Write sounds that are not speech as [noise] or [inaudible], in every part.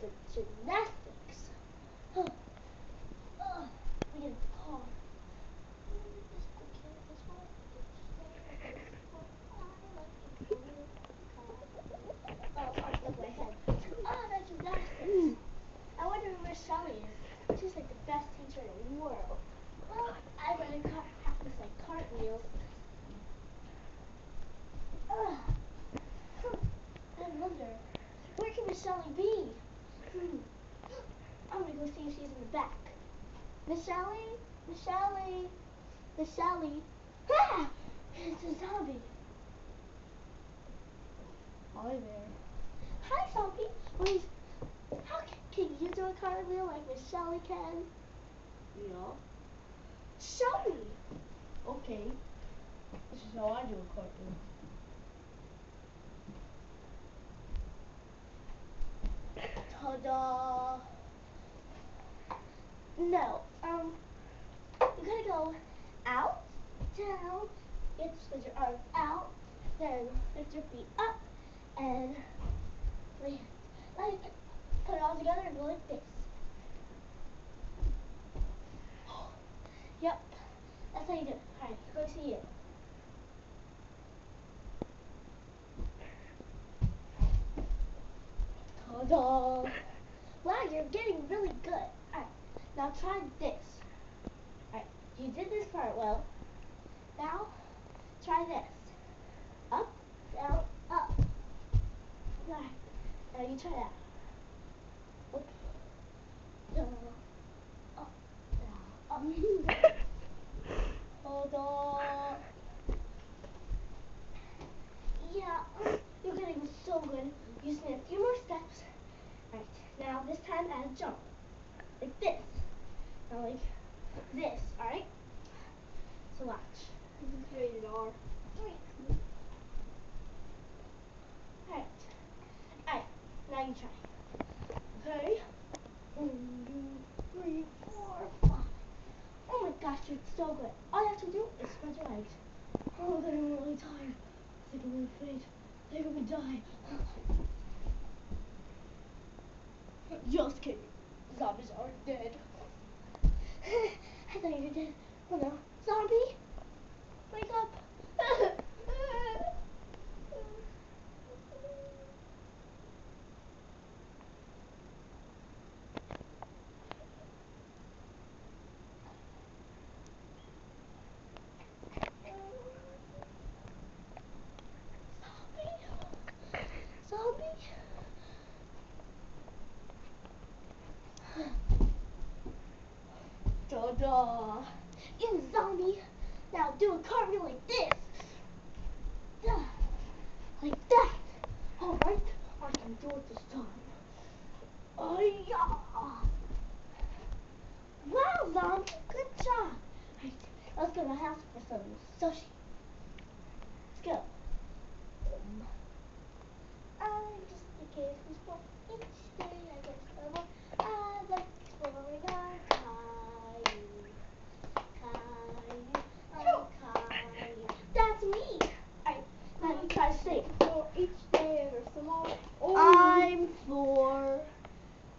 go to gymnastics. Huh. Ugh, we get a car. Oh, I. Oh, wonder who Miss Shelly is. She's like the best teacher in the world. Well, I better car- practice like cartwheels. Ugh. Huh. I wonder, where can Miss Shelly be? Hmm. I'm gonna go see if she's in the back. Miss Shelly? Miss Shelly? Miss Shelly? [laughs] Ah! It's a zombie. Hi there. Hi, zombie. Wait, how can, can you do a cartwheel like Miss Shelly can? Yeah. Show me. Okay. This is how I do a cartwheel. Ta-da! No, um, you gotta go out, down, you have to spread your arms out, then lift your feet up, and like, like, put it all together and go like this. Yep, that's how you do it. Alright, go see you. Ta-da! Wow, you're getting really good. Now try this. Alright, you did this part well. Now, try this. Up, down, up. Alright, now you try that. Up, up, down, up. [laughs] Hold on. Yeah, you're getting so good. You just need a few more steps. Alright, now this time add a jump. Like this. Now like this, alright? So watch. This is rated R. Alright. Alright, now you try. Okay? One, two, three, four, five. Oh my gosh, you're so good. All you have to do is spread your legs. Oh, I'm really tired. I think I'm gonna faint. I think I'm gonna die. [laughs] Just kidding. Zombies aren't dead. [laughs] I thought you were dead. Oh no. Zombie? Wake up. Zombie? Zombie? Ta-da! You zombie! Now do a cartwheel like this. [sighs] Like that. Alright, I can do it this time. Oh yeah. Wow, zombie, good job. Right, let's go to the house for some sushi. Let's go. Um, I just in case we spot each day I get some I like exploring on Caillou. Caillou, on Caillou. That's me. Alright, now you try to sing. So each day there's some more. Oh. I'm for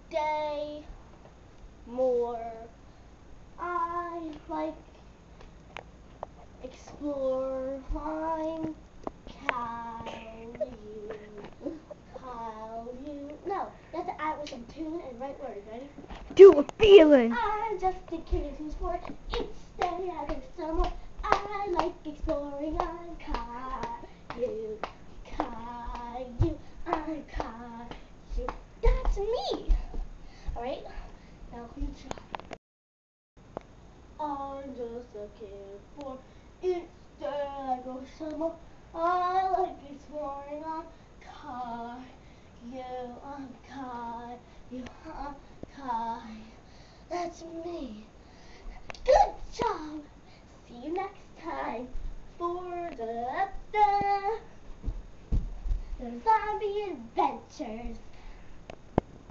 day more. I like explore. I'm Caillou. Caillou. No, you have to add with some tune and right words. Ready? Do a feeling. I'm just a kid who's bored. Each day I think some. I like exploring. I'm Caillou. Caillou. I'm Caillou. That's me. Alright? Now you try. I'm just a kid for each day I go somewhere. I like exploring. I'm Caillou. I'm Caillou. I'm Caillou. That's me. Good job. See you next time for the, the, the zombie adventures.